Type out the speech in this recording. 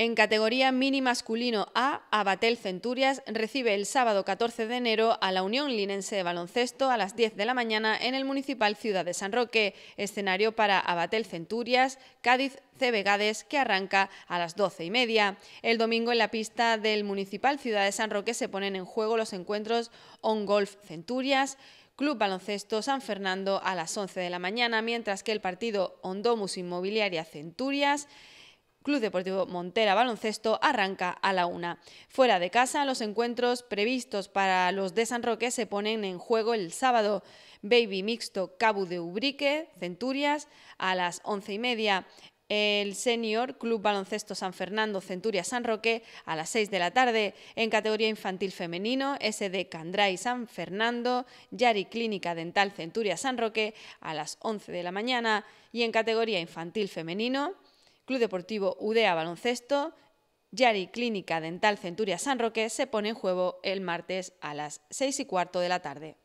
En categoría mini masculino A, Abatel Centurias recibe el sábado 14 de enero a la Unión Linense de Baloncesto a las 10 de la mañana en el Municipal Ciudad de San Roque, escenario para Abatel Centurias, Cádiz Cebegades, que arranca a las 12 y media. El domingo en la pista del Municipal Ciudad de San Roque se ponen en juego los encuentros On Golf Centurias, Club Baloncesto San Fernando a las 11 de la mañana, mientras que el partido Ondomus Inmobiliaria Centurias Club Deportivo Montera Baloncesto arranca a la una. Fuera de casa, los encuentros previstos para los de San Roque se ponen en juego el sábado. Baby Mixto Cabo de Ubrique, Centurias, a las once y media. El Senior Club Baloncesto San Fernando Centurias San Roque a las 6 de la tarde. En categoría infantil femenino, SD Candray San Fernando, Yari Clínica Dental Centurias San Roque a las 11 de la mañana. Y en categoría infantil femenino, Club Deportivo UDEA Baloncesto, Yari Clínica Dental Centuria San Roque se pone en juego el martes a las 6 y cuarto de la tarde.